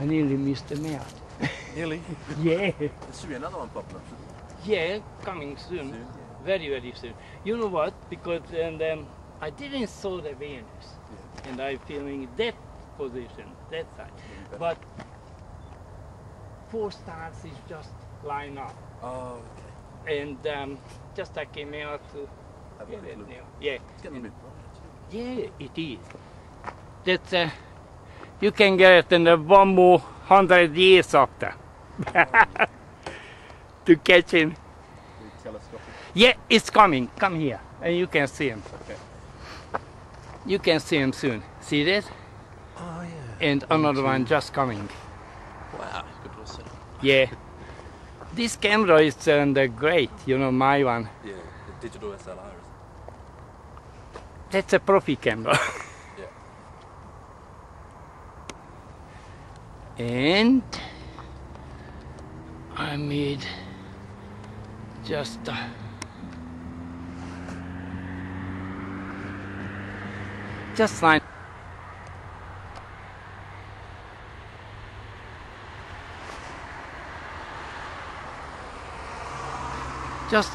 I nearly missed them out. Nearly. Yeah. There should be another one popping up. Yeah, coming soon. Soon. Yeah. Very, very soon. You know what? Because and um, I didn't saw the Venus, Yeah. and I'm filming that position, that side. Maybe. But four stars is just line up, Oh, okay. and um, just I came out to Have a get it now. Yeah, It's getting a bit bright. yeah, it is. That's uh, you can get it in the one more hundred years after to catch him. Telescopic. Yeah, it's coming. Come here, and you can see him. Okay. You can see him soon. See this? Oh, yeah. And another one just coming. Wow. Good see. Yeah. This camera is uh, the great, you know, my one. Yeah. The digital SLR. That's a profi camera. and I made just just line. Just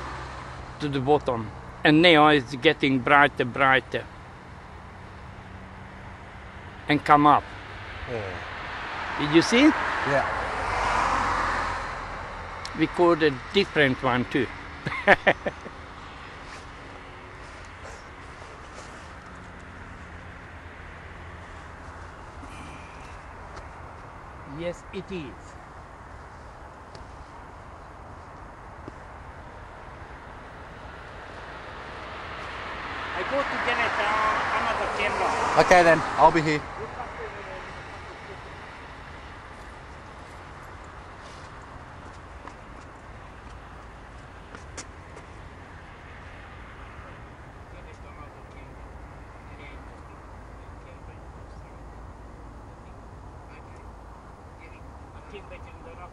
to the bottom, and now it's getting brighter, brighter, and come up. Yeah. Did you see? it? Yeah. We caught a different one too. yes, it is. I go to get it uh, another camera. Okay then. I'll be here. quien de quien de la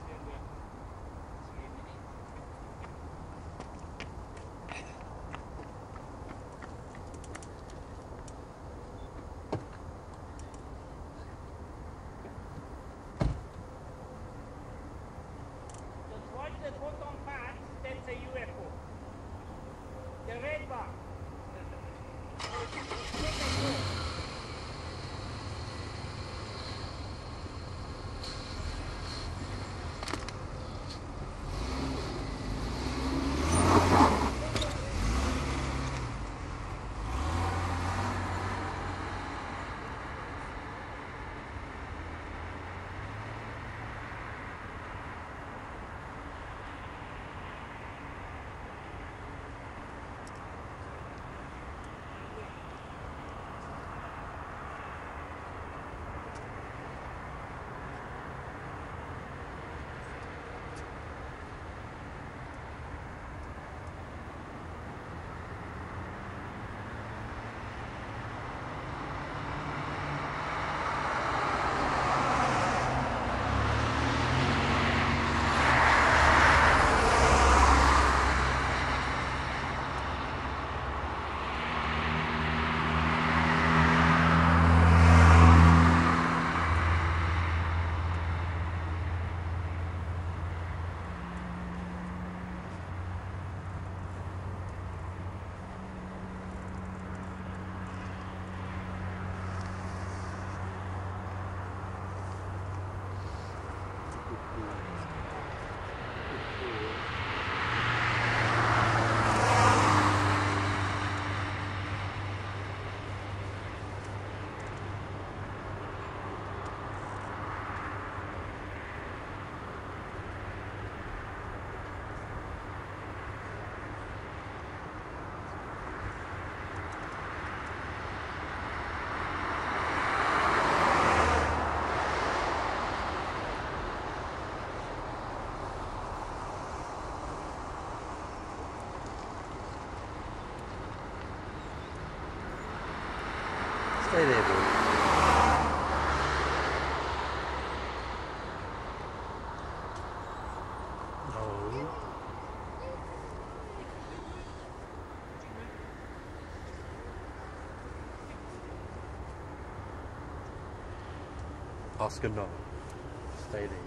Stay there, boy. Oscar no. Stay Did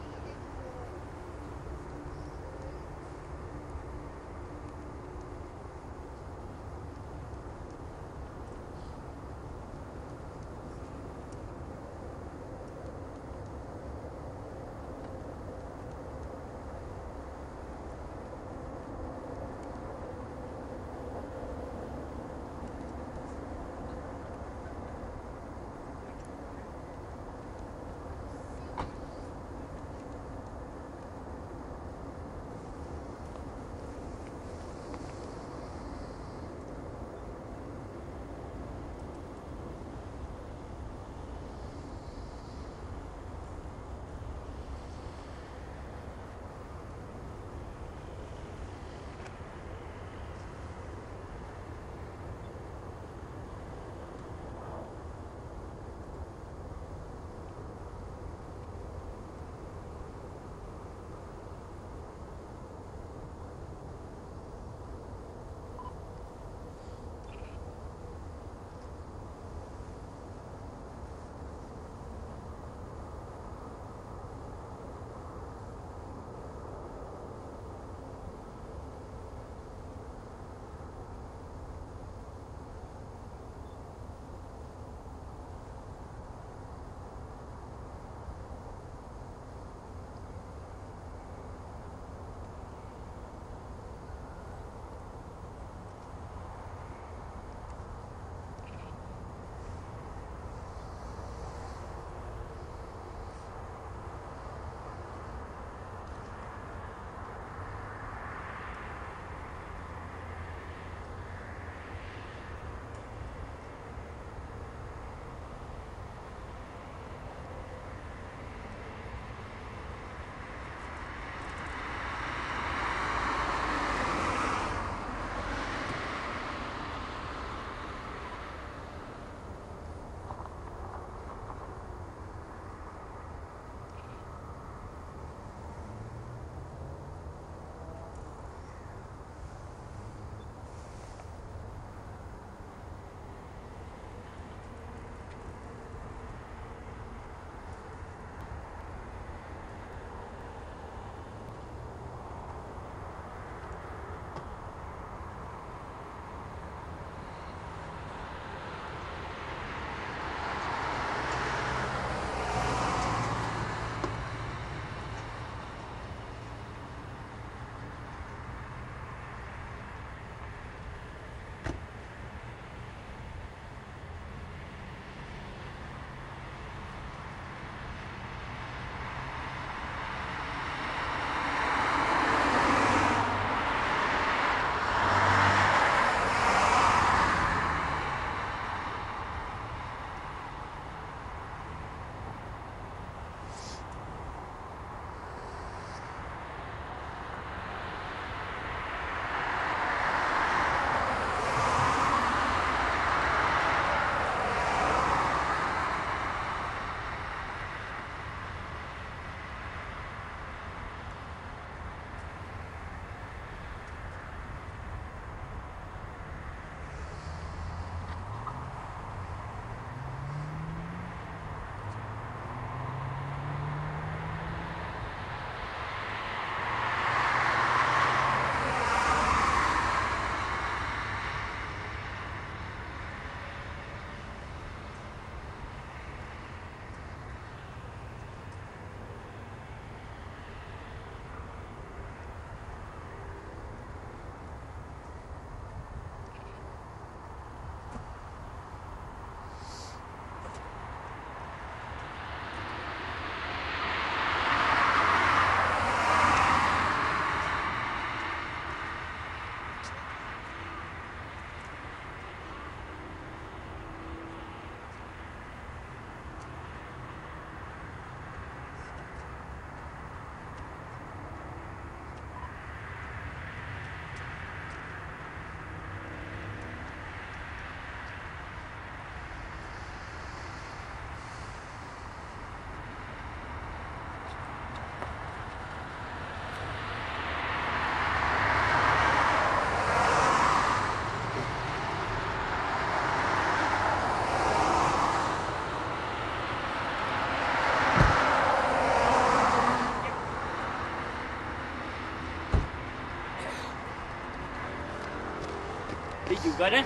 you got it?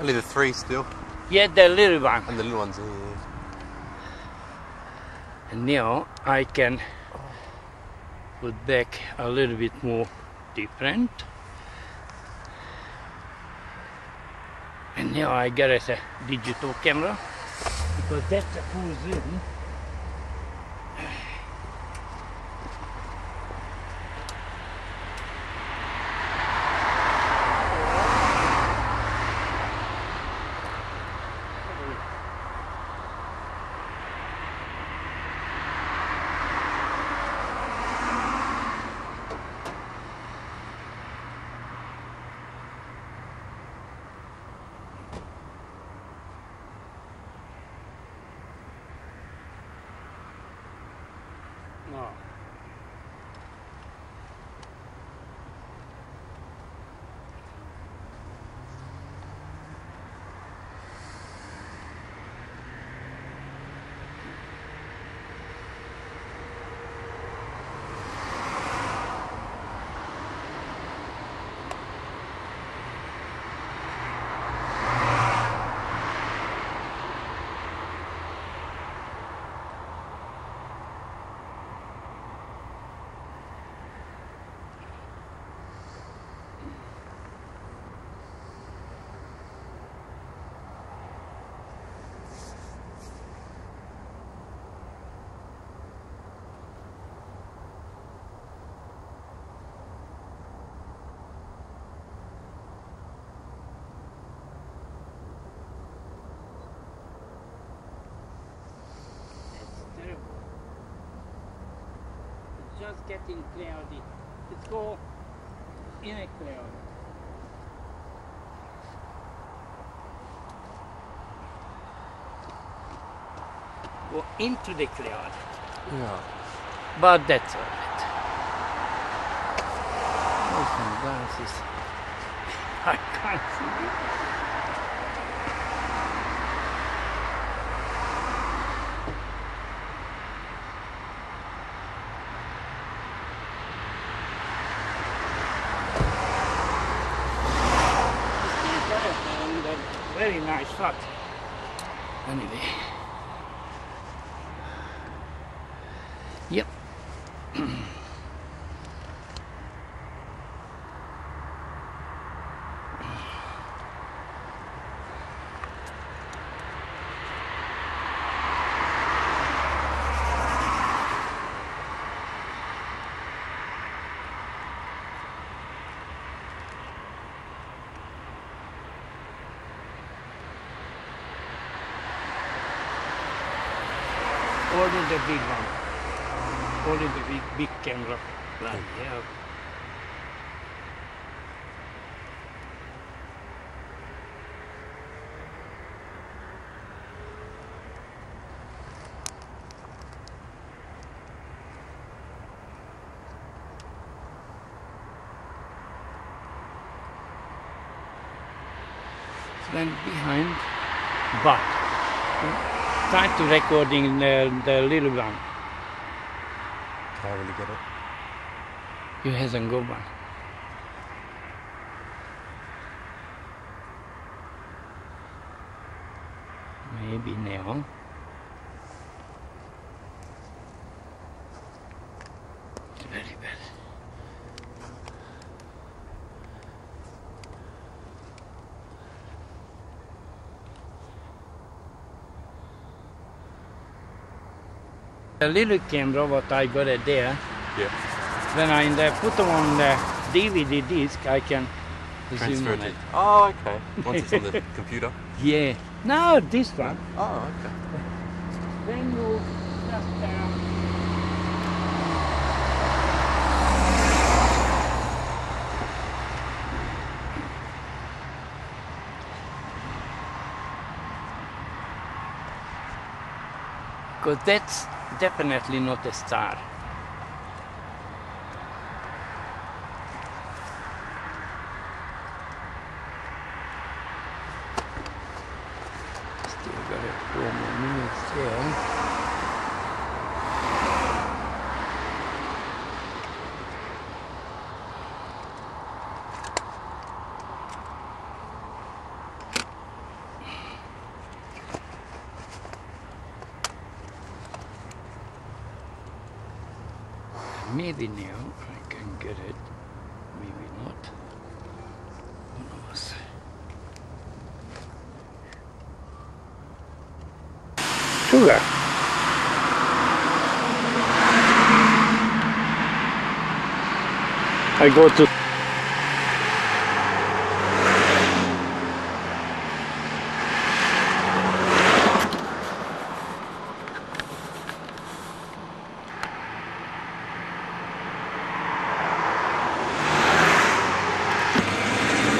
Only the three still. Yeah, the little one. And the little ones here. And now I can put back a little bit more different. And now I got a uh, digital camera because that's a full zoom. No. It's terrible. It's just getting cloudy. Let's go in a cloud. Go into the cloud. Yeah. But that's all right. Oh, some glasses. I can't see it. And a Shot. Anyway. Yep. Only the big one. Only the big, big camera. Right, yeah. Then behind, try to recording the, the little one. Can't really get it. You hasn't got one. Maybe now. The little camera what I got it there Yeah. when I uh, put them on the DVD disc, I can Transfer it. it. Oh, okay. Once it's on the computer. Yeah. No, this one. Oh, okay. Then you just um, because that's definitely not a star. Still got it four more minutes there. maybe now I can get it. Maybe not. Who knows? Sugar. I go to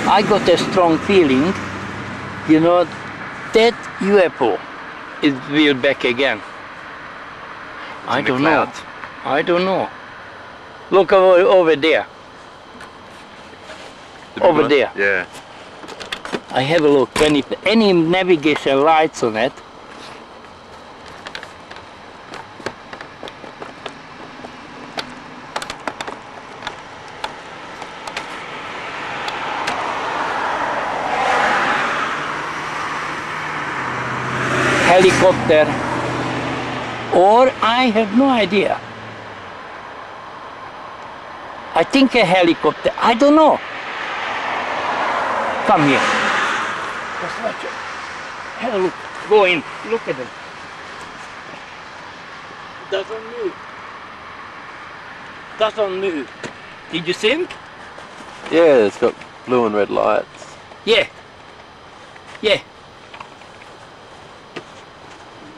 I got a strong feeling, you know, that UFO is will back again. I don't know. I don't know. Look over, over there. The Over one? there. Yeah. I have a look. Any any navigation lights on it? Helicopter. Or I have no idea. I think a helicopter. I don't know. Come here. Just watch it. Have a look. Go in. Look at them. Doesn't move. Doesn't move. Did you see him? Yeah, it's got blue and red lights. Yeah. Yeah.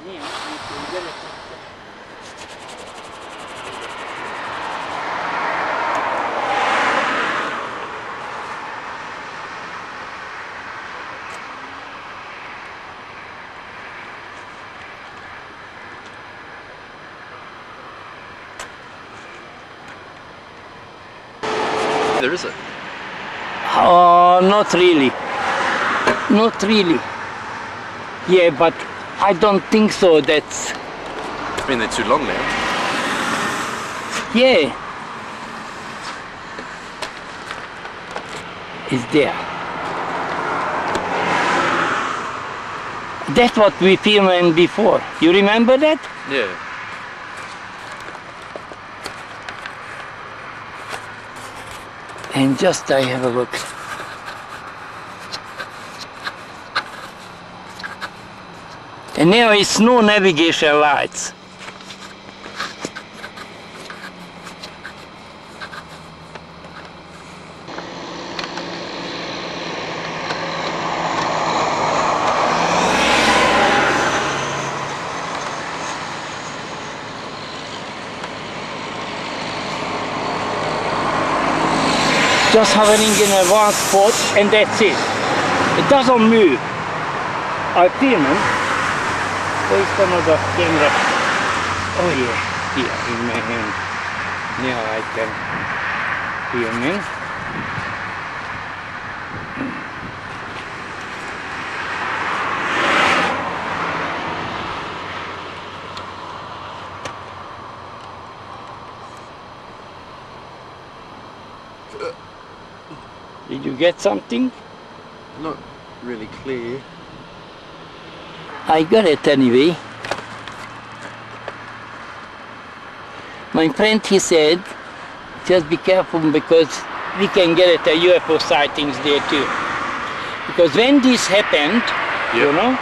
Yeah, you can get it. There is it. Oh, not really. Not really. Yeah, but I don't think so. That's I mean, they're too long now. yeah. Is there? That's what we filmed before. You remember that? Yeah. And just I have a look. And now it's no navigation lights. Just hovering in a one spot and that's it. It doesn't move. I film it. Where's another camera? Oh yeah, here in my hand. Now I can film it. Uh, did you get something? Not really clear. I got it anyway. My friend, he said, just be careful because we can get at the UFO sightings there too. Because when this happened, you know,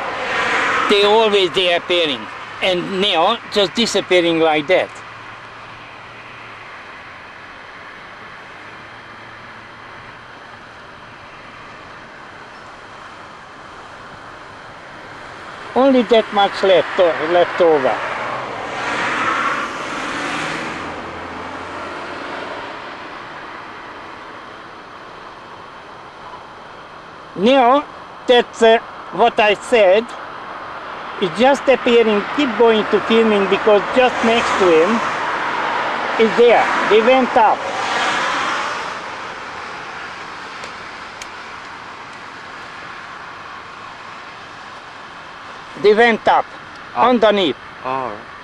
they always they appearing. And now just disappearing like that. Only that much left, left over. Now, that's uh, what I said. It's just appearing, keep going to filming because just next to him is there. They went up. They went up, ah. underneath. Oh, right.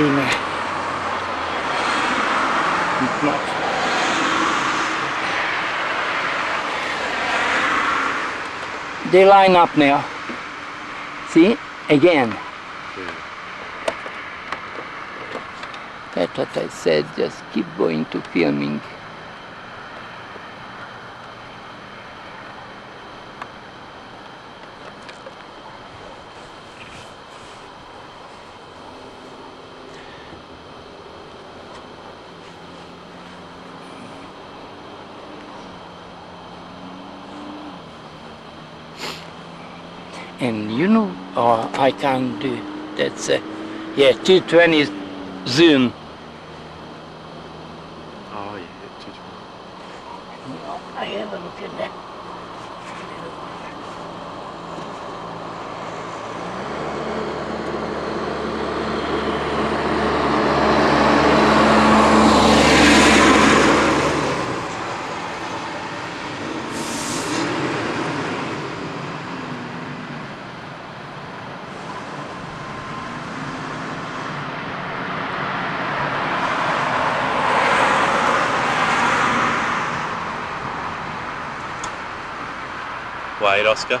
June. Not much. They line up now. See? Again. That's what I said, just keep going to filming. And you know, oh, I can't do, that's, uh, yeah, 220 zoom. veiraske.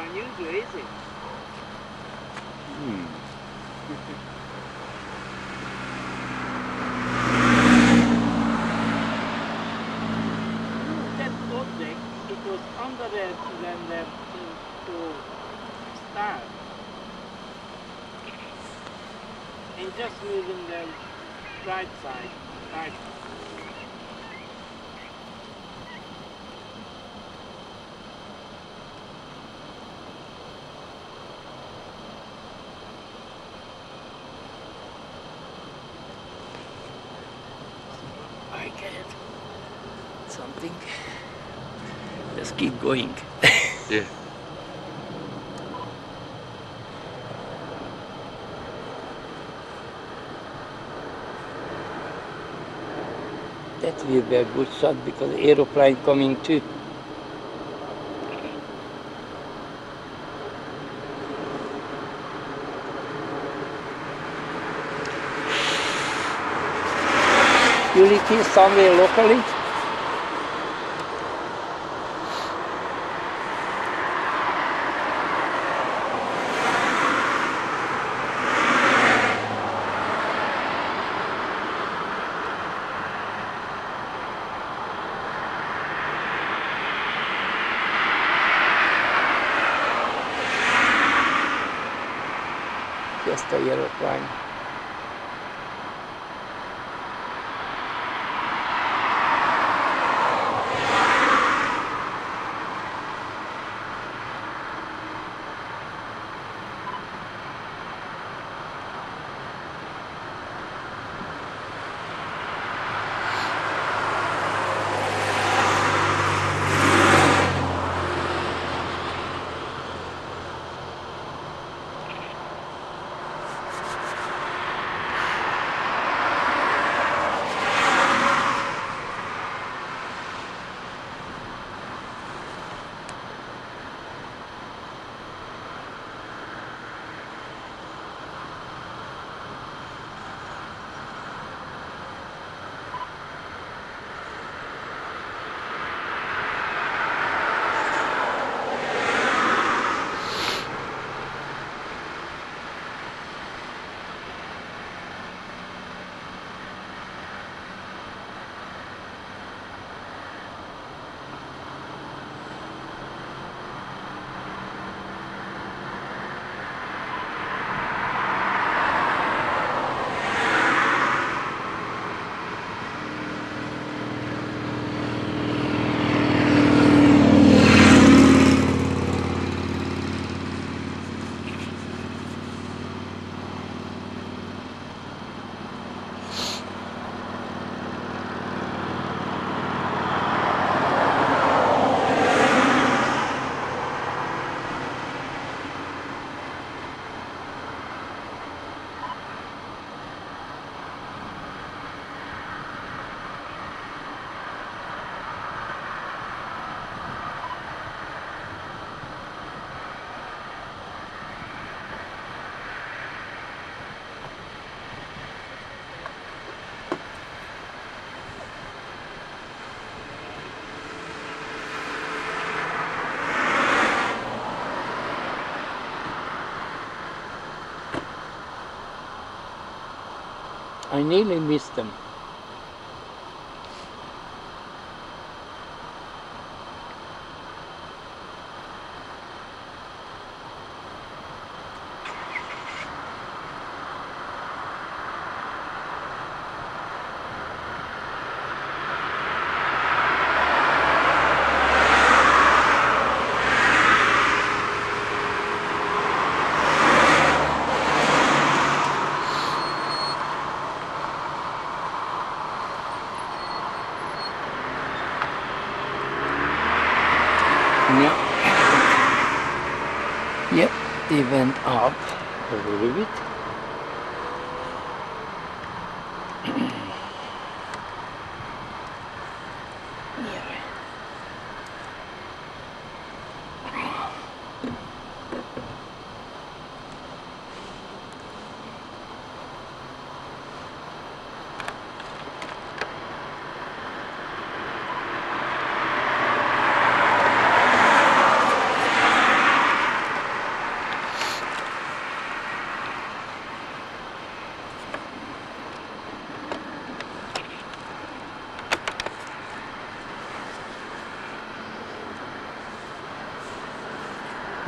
That is very unusual, is it? Hmm. That object, it was under the, when the to start. And just moving the right side, right. I get it. Something. Just keep going. Yeah. That will be a good shot because aeroplane coming too. You live here somewhere locally? I nearly missed them. Yeah. Went up a little bit. yeah.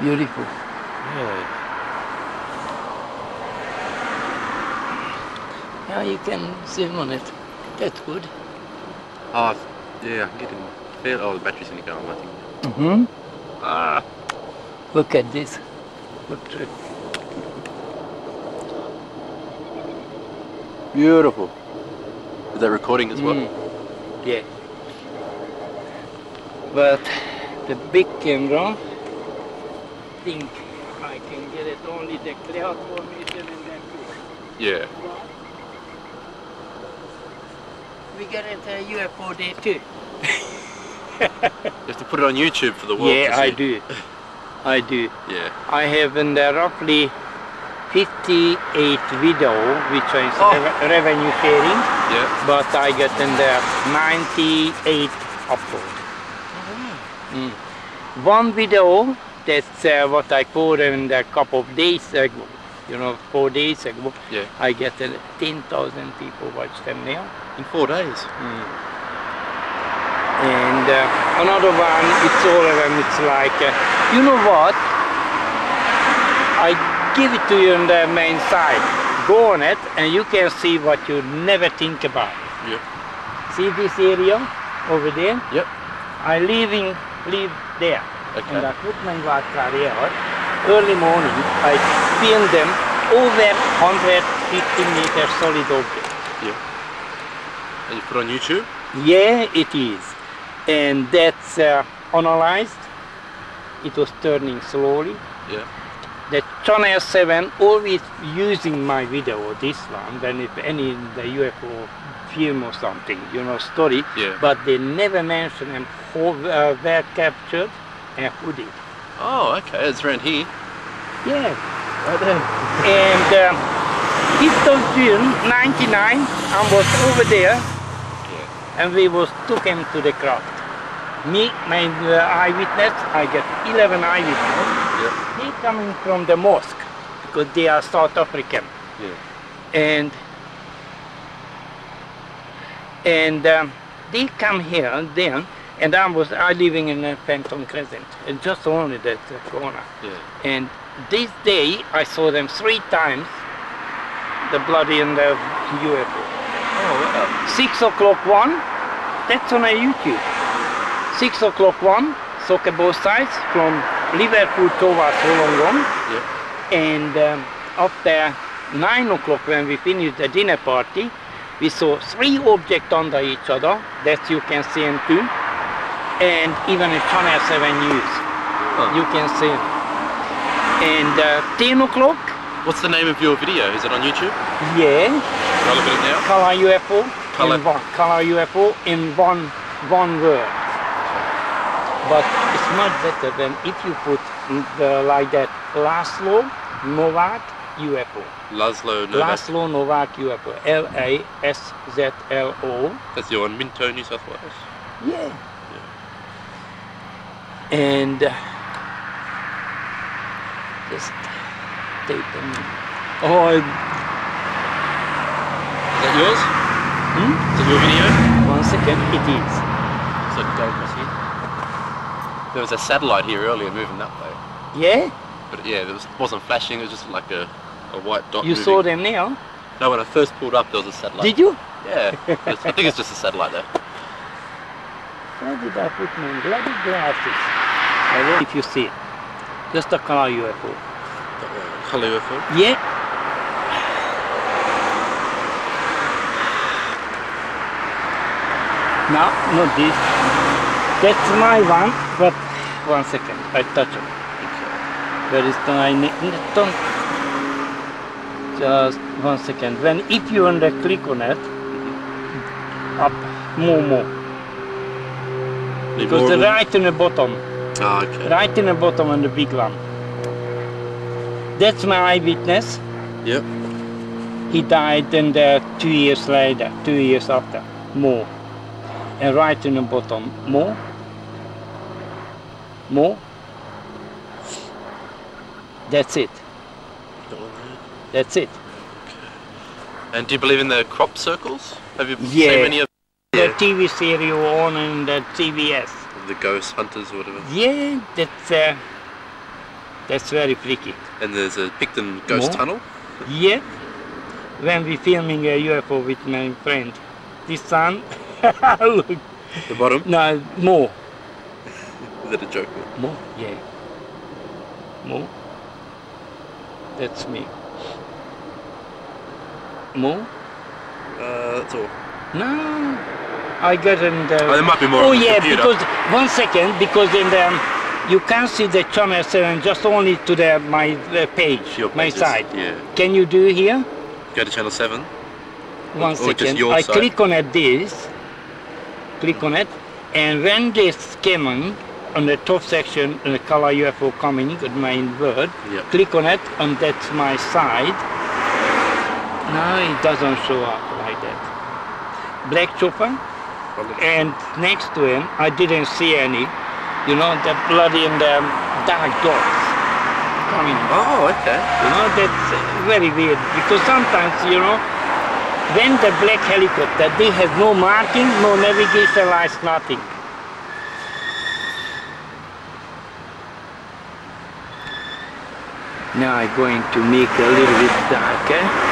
Beautiful. Yeah. Yeah, you can zoom on it. That's good. Oh, yeah, I'm getting feel. Oh, the battery's gonna go on, I think. Mm-hmm. Ah. Look at this. Look at it. Beautiful. Is that recording as well? Mm. Yeah. But the big camera, think I can get it only the cloud formation and then Yeah. we get it a UFO day too. You have to put it on YouTube for the world yeah, to see. I do. I do. Yeah. I have in there roughly 58 video which is Oh. rev- revenue sharing, Yeah. but I get in there 98 upload. Mm. One video that's uh, what I put in a couple of days ago, you know, four days ago, Yeah. I get uh, 10,000 people watch them now. In four days. And uh, another one, it's all of them, it's like, uh, you know what? I give it to you on the main side. Go on it and you can see what you never think about. Yeah. See this area over there? Yep. I living live there. Okay. And I put my vodka there. Early morning, I spin them over 150 meter solid object. Yeah. And you put on YouTube? Yeah, it is. And that's uh, analyzed. It was turning slowly. Yeah. The Channel 7 always using my video, this one, when if any the UFO film or something, you know, story, Yeah. but they never mention them who uh, were captured and who did. Oh, okay. It's around here. Yeah. Right there. And um, 5th of June 99, I was over there Yeah. and we was took him to the craft. Me, my uh, eyewitness, I get 11 eyewitness. Yeah. They coming from the mosque because they are South African. Yeah. and and um, they come here then and I was I living in uh, Phantom Crescent and just only that uh, corner Yeah. and this day I saw them three times the bloody and the UFO Oh, wow. six o'clock one that's on a YouTube six o'clock one soccer both sides from Liverpool towards Wollongong Yeah. and um, after nine o'clock when we finished the dinner party, we saw three objects under each other that you can see them too, and even a Channel 7 News, Huh. you can see And uh, 10 o'clock, What's the name of your video? Is it on YouTube? yeah, Can I look at it now? color UFO, Colour. in one, color UFO in one one word. But it's much better than if you put the, like that Laszlo Novak UFO. Laszlo Novak. Laszlo Novak UFO. L A S Z L O. That's your in Minto, New South Wales. Yeah. And uh, just take them. Oh, I- That that yours? Hmm? Is that your video? One second, it is. So go across here. There was a satellite here earlier moving that way. Yeah? But yeah, it was, wasn't flashing, it was just like a, a white dot You moving. saw them now? No, when I first pulled up, there was a satellite. Did you? Yeah. I think it's just a satellite there. Where did I put my bloody glasses? I will if you see it. Just a color UFO. Hello, UFO. Yeah. No, not this. That's my one, but one second, I touch it. Where is the I don't just one second. When if you under click on it, up more more. Because more the right in the bottom. Ah, okay. Right in the bottom on the big one. That's my eyewitness. Yep. He died and uh, two years later, two years after, more. And right in the bottom, more. More. That's it. That's it. And do you believe in the crop circles? Have you Yeah. seen many of The Yeah. TV serial on and the TBS. The ghost hunters or whatever? Yeah, that's uh, that's very freaky. And there's a Picton ghost More? tunnel. Yeah, when we filming a UFO with my friend, this son, look, The bottom. no, more, Is that a joke? more, yeah, more. That's me. More? Uh, that's all. No, I got in the. Oh, there might be more Oh yeah, computer. because one second, because in the you can see the channel seven just only to the my uh, page, Your my pages. side. Yeah. Can you do here? Go to channel seven. One Or second. I side. click on it this, click on it, and when this coming on the top section, the color UFO coming, the main word, Yeah. click on it, and that's my side. No, it doesn't show up like that. Black chopper, and next to him, I didn't see any. You know, the bloody and the dark dots coming. Oh, okay. You know, that's very weird because sometimes, you know, when the black helicopter, they have no marking, no navigation lights, nothing. Now I'm going to make a little bit darker.